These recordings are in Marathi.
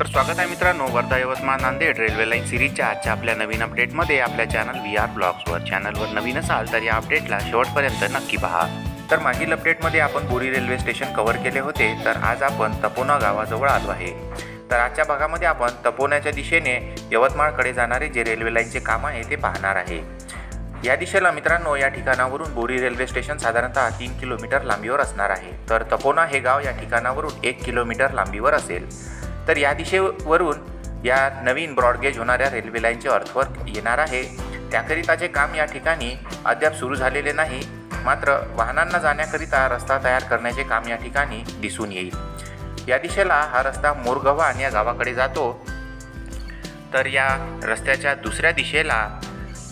तर स्वागत आहे मित्रांनो वर्धा यवतमाळ नांदेड रेल्वे लाईन सिरीजच्या आजच्या आपल्या नवीन अपडेटमध्ये आपल्या चॅनल व्ही आर ब्लॉग्सवर चॅनलवर नवीन असाल तर या अपडेटला शेवटपर्यंत नक्की पहा. तर मागील अपडेटमध्ये आपण बोरी रेल्वे स्टेशन कव्हर केले होते तर आज आपण तपोना गावाजवळ आलो आहे. तर आजच्या भागामध्ये आपण तपोण्याच्या दिशेने यवतमाळकडे जाणारे जे रेल्वे लाईनचे काम आहे ते पाहणार आहे. या दिशेला मित्रांनो या ठिकाणावरून बोरी रेल्वे स्टेशन साधारणतः तीन किलोमीटर लांबीवर असणार आहे. तर तपोना हे गाव या ठिकाणावरून एक किलोमीटर लांबीवर असेल. तर या दिशेवरून या नवीन ब्रॉडगेज होणाऱ्या रेल्वे लाईनचे अर्थवर्क येणार आहे. त्याकरिताचे काम या ठिकाणी अद्याप सुरू झालेले नाही मात्र वाहनांना जाण्याकरिता रस्ता तयार करण्याचे काम या ठिकाणी दिसून येईल. या दिशेला हा रस्ता मोरगव्हाण या गावाकडे जातो. तर या रस्त्याच्या दुसऱ्या दिशेला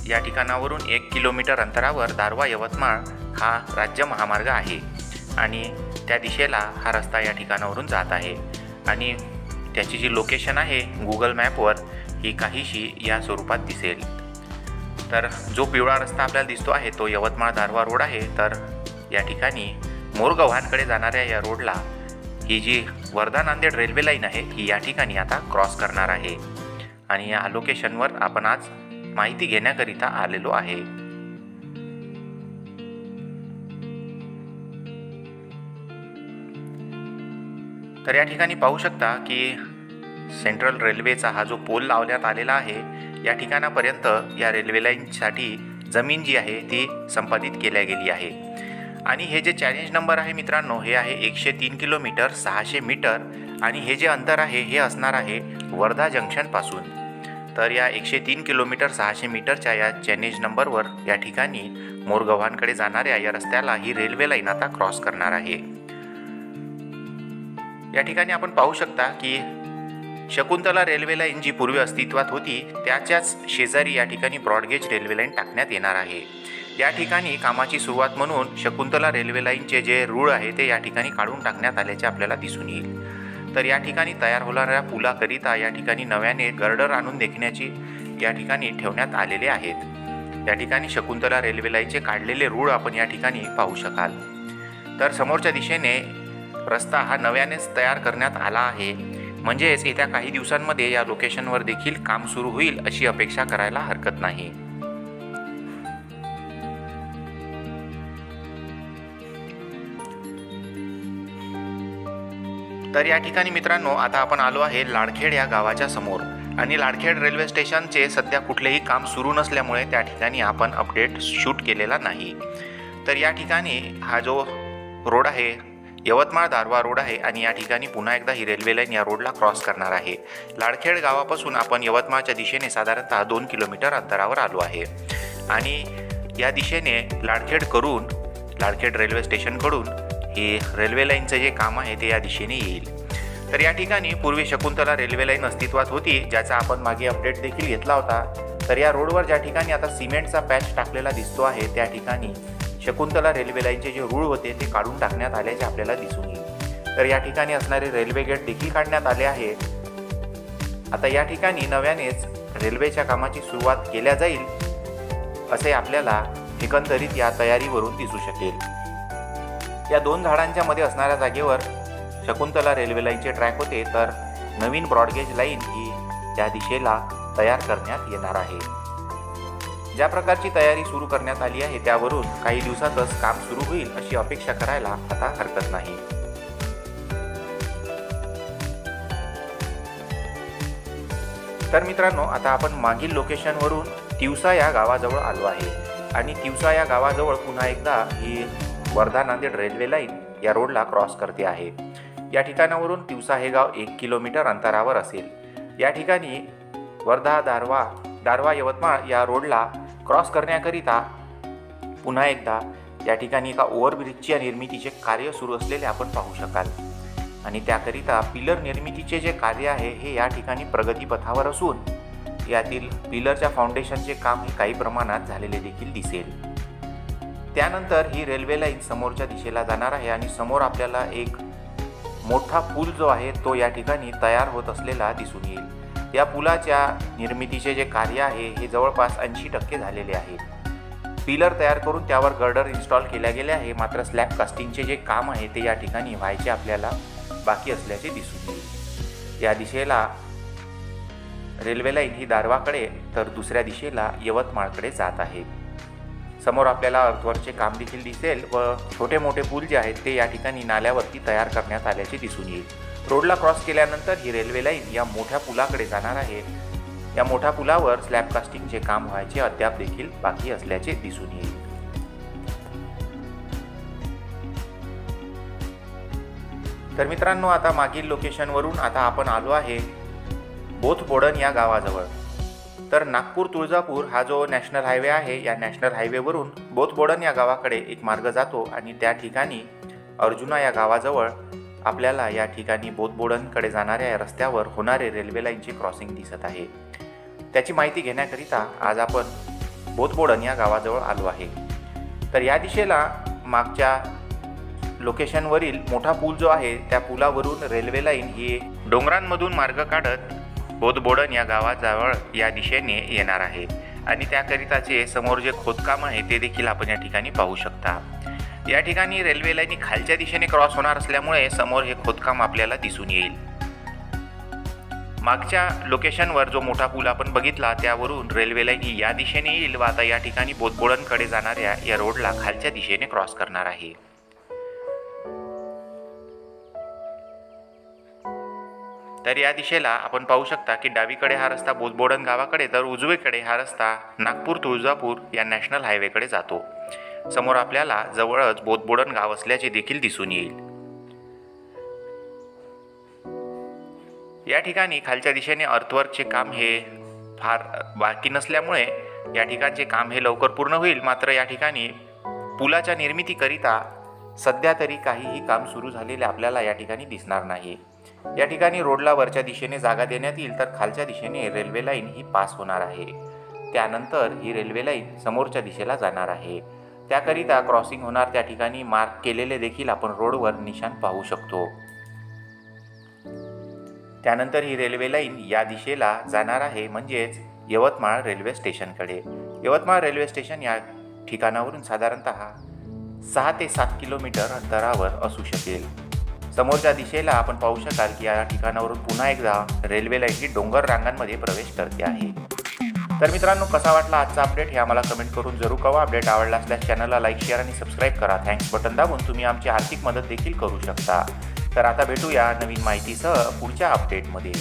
या ठिकाणावरून एक किलोमीटर अंतरावर दारवा यवतमाळ हा राज्य महामार्ग आहे आणि त्या दिशेला हा रस्ता या ठिकाणावरून जात आहे. आणि त्याची जी लोकेशन आहे गुगल मॅपवर ही काहीशी या स्वरूपात दिसेल. तर जो पिवळा रस्ता आपल्याला दिसतो आहे तो यवतमाळ दारवा रोड आहे. तर या ठिकाणी मोरगव्हाणकडे जाणाऱ्या या रोडला ही जी वर्धा नांदेड रेल्वे लाईन आहे ही या ठिकाणी आता क्रॉस करणार आहे. आणि या लोकेशनवर आपण आज माहिती घेण्याकरिता आलेलो आहे. तर या ठिकाणी पाहू शकता की सेंट्रल रेल्वेचा हा जो पोल लावण्यात आलेला आहे या ठिकाणापर्यंत या रेल्वे लाईनसाठी जमीन जी आहे ती संपादित केल्या गेली आहे. आणि हे जे चॅलेंज नंबर आहे मित्रांनो हे आहे एकशे तीन किलोमीटर सहाशे मीटर आणि हे जे अंतर आहे हे असणार आहे वर्धा जंक्शनपासून तर या एकशे तीन किलोमीटर सहाशे मीटरच्या या चॅलेंज नंबरवर या ठिकाणी मोरगव्हाणकडे जाणाऱ्या या रस्त्याला ही रेल्वे लाईन आता क्रॉस करणार आहे. या ठिकाणी आपण पाहू शकता की शकुंतला रेल्वे लाईन जी पूर्वी अस्तित्वात होती त्याच्याच शेजारी या ठिकाणी ब्रॉडगेज रेल्वे लाईन टाकण्यात येणार आहे. या ठिकाणी कामाची सुरुवात म्हणून शकुंतला रेल्वे लाईनचे जे रूळ आहे ते या ठिकाणी काढून टाकण्यात आल्याचे आपल्याला दिसून येईल. तर या ठिकाणी तयार होणाऱ्या पुलाकरिता या ठिकाणी नव्याने गर्डर आणून देखण्याची या ठिकाणी ठेवण्यात आलेले आहेत. या ठिकाणी शकुंतला रेल्वे लाईनचे काढलेले रूळ आपण या ठिकाणी पाहू शकाल. तर समोरच्या दिशेने रस्ता हा नव्यानेच तयार करण्यात आला आहे. म्हणजेच येत्या काही दिवसांमध्ये या लोकेशनवर देखील काम सुरू होईल अशी अपेक्षा करायला हरकत नाही. तर या ठिकाणी मित्रांनो आता आपण आलो आहे लाडखेड या गावाच्या समोर. आणि लाडखेड रेल्वे स्टेशनचे सध्या कुठलेही काम सुरू नसल्यामुळे त्या ठिकाणी आपण अपडेट शूट केलेला नाही. तर या ठिकाणी हा जो रोड आहे यवतमाळ दारवा रोड आहे आणि या ठिकाणी पुन्हा एकदा ही रेल्वे लाईन या रोडला क्रॉस करणार आहे. लाडखेड गावापासून आपण यवतमाळच्या दिशेने साधारणतः दोन किलोमीटर अंतरावर आलो आहे. आणि या दिशेने लाडखेड करून लाडखेड रेल्वे स्टेशनकडून हे रेल्वे लाईनचं जे काम आहे ते या दिशेने येईल. तर या ठिकाणी पूर्वी शकुंतला रेल्वे लाईन अस्तित्वात होती ज्याचा आपण मागे अपडेट देखील घेतला होता. तर या रोडवर ज्या ठिकाणी आता सिमेंटचा पॅच टाकलेला दिसतो आहे त्या ठिकाणी शकुंतला रेल्वे लाईनचे जे रूळ होते ते काढून टाकण्यात आल्याचे आपल्याला दिसून येईल. तर या ठिकाणी असणारे रेल्वे गेट देखील काढण्यात आले आहे आता या ठिकाणी नव्यानेच रेल्वेच्या कामाची सुरुवात केल्या जाईल असे आपल्याला एकंदरीत या तयारीवरून दिसू शकेल. या दोन झाडांच्या मध्ये असणाऱ्या जागेवर शकुंतला रेल्वे लाईनचे ट्रॅक होते तर नवीन ब्रॉडगेज लाईन ही त्या दिशेला तयार करण्यात येणार आहे. ज्या प्रकारची तयारी सुरू करण्यात आली आहे त्यावरून काही दिवसातच काम सुरू होईल अशी अपेक्षा करायला आता हरकत नाही. तर मित्रांनो आता आपण मागील लोकेशनवरून तिवसा या गावाजवळ आलो आहे. आणि तिवसा या गावाजवळ पुन्हा एकदा ही वर्धा नांदेड रेल्वे लाईन या रोडला क्रॉस करते आहे. या ठिकाणावरून तिवसा हे गाव एक किलोमीटर अंतरावर असेल. या ठिकाणी वर्धा दारवा दारवा यवतमाळ या रोडला क्रॉस करण्याकरिता पुन्हा एकदा या ठिकाणी एका ओव्हरब्रिजच्या निर्मितीचे कार्य सुरू असलेले आपण पाहू शकाल. आणि त्याकरिता पिलर निर्मितीचे जे कार्य आहे हे या ठिकाणी प्रगतीपथावर असून यातील पिलरच्या फाउंडेशनचे काम हे काही प्रमाणात झालेले देखील दिसेल. त्यानंतर ही रेल्वे लाईन समोरच्या दिशेला जाणार आहे आणि समोर आपल्याला एक मोठा पूल जो आहे तो या ठिकाणी तयार होत असलेला दिसून येईल. या पुलाच्या निर्मितीचे जे कार्य आहे हे जवळपास ऐंशी टक्के झालेले आहे. पिलर तयार करून त्यावर गर्डर इन्स्टॉल केल्या गेले आहे मात्र स्लॅब कास्टिंगचे जे काम आहे ते या ठिकाणी व्हायचे आपल्याला बाकी असल्याचे दिसून येईल. या दिशेला रेल्वे लाईन ही दारवाकडे तर दुसऱ्या दिशेला यवतमाळकडे जात आहे. समोर आपल्याला अर्थवरचे काम देखील दिसेल व छोटे मोठे पूल जे आहेत ते या ठिकाणी नाल्यावरती तयार करण्यात आल्याचे दिसून येईल. रोडला क्रॉस केल्यानंतर ही रेल्वे लाईन या मोठ्या पुलाकडे जाणार आहे. या मोठ्या पुलावर स्लॅब कास्टिंगचे काम व्हायचे अद्याप देखील बाकी असल्याचे दिसून येईल. तर मित्रांनो आता मागील लोकेशनवरून आता आपण आलो आहे बोथबोडन या गावाजवळ. तर नागपूर तुळजापूर हा जो नॅशनल हायवे आहे या नॅशनल हायवेवरून बोथबोडन या गावाकडे एक मार्ग जातो आणि त्या ठिकाणी अर्जुना या गावाजवळ आपल्याला या ठिकाणी बोथबोडनकडे जाणाऱ्या या रस्त्यावर होणारे रेल्वे लाईनची क्रॉसिंग दिसत आहे. त्याची माहिती घेण्याकरिता आज आपण बोधबोडन या गावाजवळ आलो आहे. तर या दिशेला मागच्या लोकेशनवरील मोठा पूल जो आहे त्या पुलावरून रेल्वे लाईन ही डोंगरांमधून मार्ग काढत बोधबोडन या गावाजवळ या दिशेने येणार आहे. आणि त्याकरिताचे समोर जे खोदकाम आहे ते देखील आपण या ठिकाणी पाहू शकता. या ठिकाणी रेल्वे लाईन खालच्या दिशेने क्रॉस होणार असल्यामुळे समोर हे खोदकाम आपल्याला दिसून येईल. मागच्या लोकेशनवर जो मोठा पूल आपण बघितला त्यावरून रेल्वे लाईन ही या दिशेने येईल व आता या ठिकाणी बोधबोडनकडे जाणाऱ्या या रोडला खालच्या दिशेने क्रॉस करणार आहे. तर या दिशेला आपण पाहू शकता की डावीकडे हा रस्ता बोधबोडन गावाकडे तर उजवीकडे हा रस्ता नागपूर तुळजापूर या नॅशनल हायवेकडे जातो. समोर आपल्याला जवळच बोधबोडण गाव असल्याचे देखील दिसून येईल. या ठिकाणी खालच्या दिशेने अर्थवर्कचे काम हे फार बाकी नसल्यामुळे या ठिकाणचे काम हे लवकर पूर्ण होईल. मात्र या ठिकाणी पुलाच्या निर्मितीकरिता सध्या तरी काहीही काम सुरू झालेले आपल्याला या ठिकाणी दिसणार नाही. या ठिकाणी रोडला वरच्या दिशेने जागा देण्यात येईल तर खालच्या दिशेने रेल्वे लाईन ही पास होणार आहे. त्यानंतर ही रेल्वे लाईन समोरच्या दिशेला जाणार आहे. त्याकरिता क्रॉसिंग होणार त्या ठिकाणी मार्क केलेले देखील आपण रोडवर निशाण पाहू शकतो. त्यानंतर ही रेल्वे लाईन या दिशेला जाणार आहे म्हणजेच यवतमाळ रेल्वे स्टेशनकडे. यवतमाळ रेल्वे स्टेशन या ठिकाणावरून साधारणत सहा ते सात किलोमीटर अंतरावर असू शकेल. समोरच्या दिशेला आपण पाहू शकाल की या ठिकाणावरून पुन्हा एकदा रेल्वे लाईन ही डोंगर रांगांमध्ये प्रवेश करते आहे. तर मित्रांनो कसा वाटला आजचा अपडेट हे आम्हाला कमेंट करून जरूर कवा अपडेट आवडला असल्यास चॅनलला लाईक शेअर आणि सबस्क्राईब करा. थँक्स बटन दाबून तुम्ही आमची आर्थिक मदत देखील करू शकता. तर आता भेटूया नवीन माहितीसह पुढच्या अपडेटमध्ये